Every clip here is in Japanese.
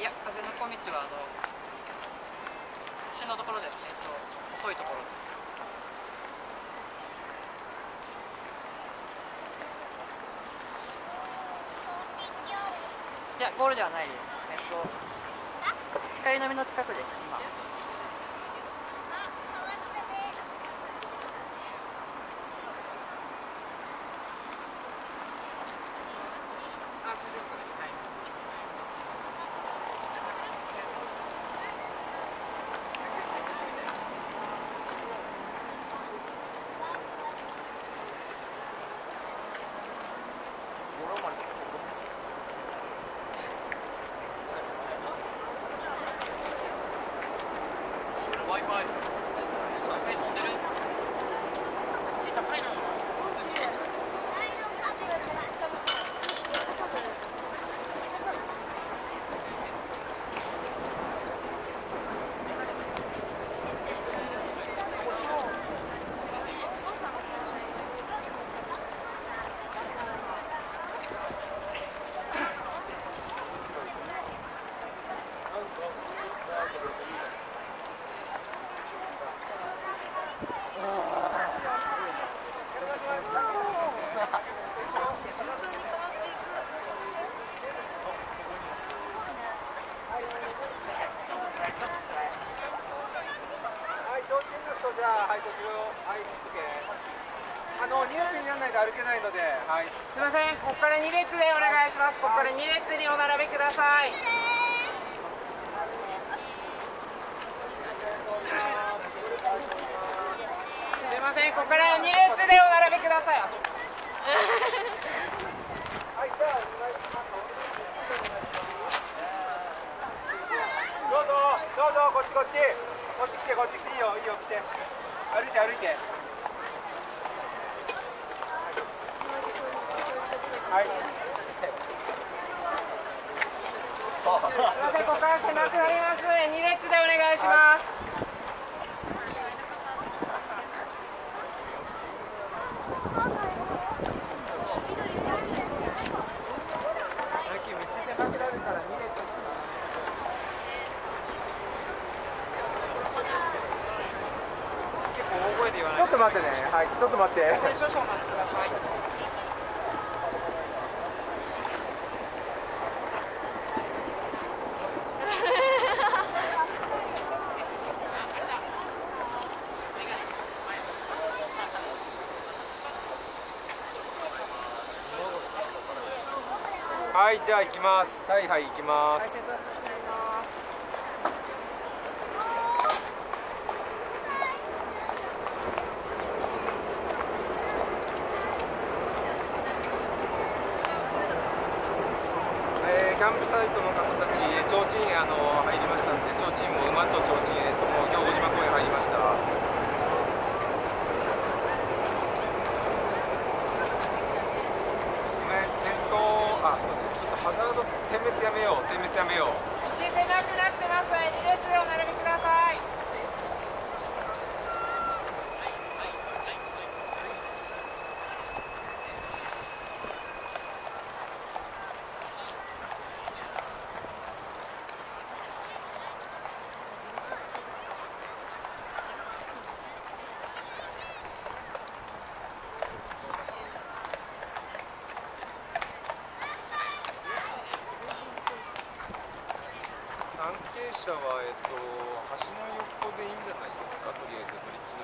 道はあの橋のところですね、えっと、細いところです。いやゴールではないです。えっと光の実の近くです今はい、提灯の人じゃあ、の、2列にならないと歩けないので、はい。すみません、ここから2列でお願いします。ここから2列にお並びください。すみません、ここから2列でお並びください。はい、じゃあ、お願いします。どうぞ、どうぞ、こっちこっち。こっち来て、こっち来ていいよ、いいよ、来て。歩いて、歩いて。はい。すみません、ここから狭くなりますので、2列でお願いします。最近道狭くなるから2列。結構大声で言わない。ちょっと待ってね。はい、ちょっと待って。少々お待ちください。はい、じゃあ行きます。はいはい行きます。えーキャンプサイトの方たち、提灯あの入りましたので、提灯も馬と提灯、えーともう京子島公園入りました。ごめん、先頭、あ、そうね、ちょっとハザード点滅やめよう、点滅やめよう。道狭くなってますので、2列でお並びください。車は、えっと、橋の横でいいんじゃないですか、とりあえず、ブリッジ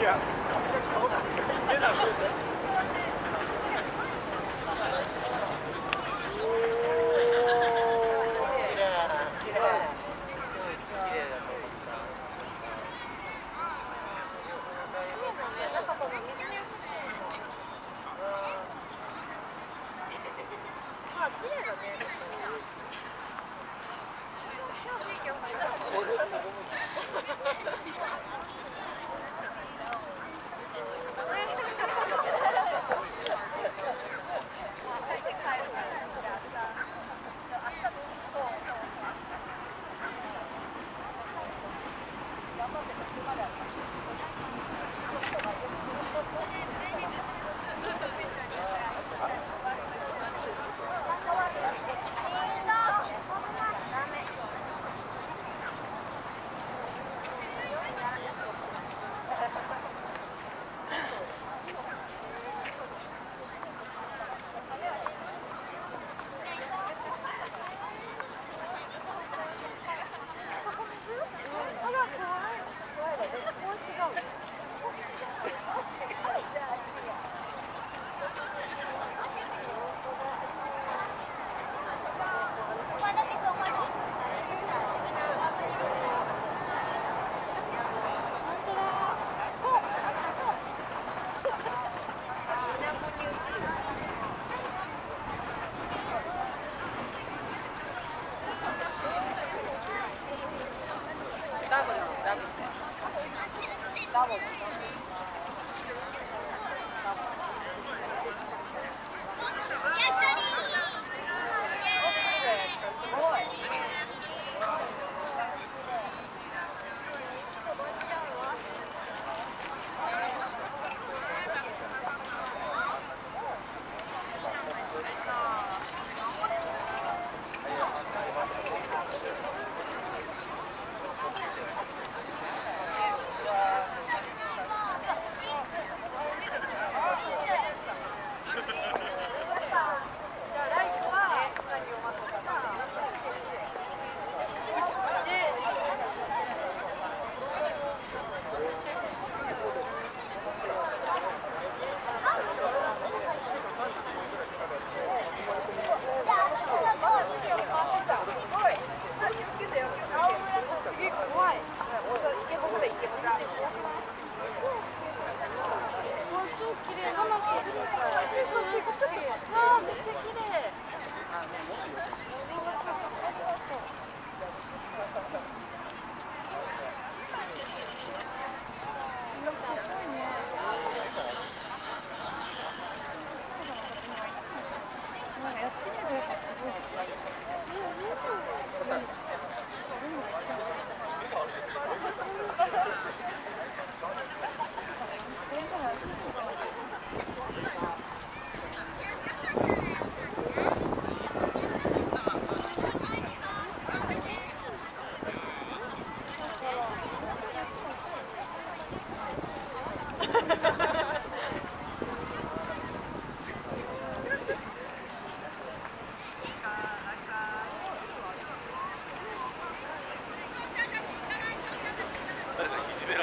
Yeah.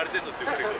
られてんのって言われる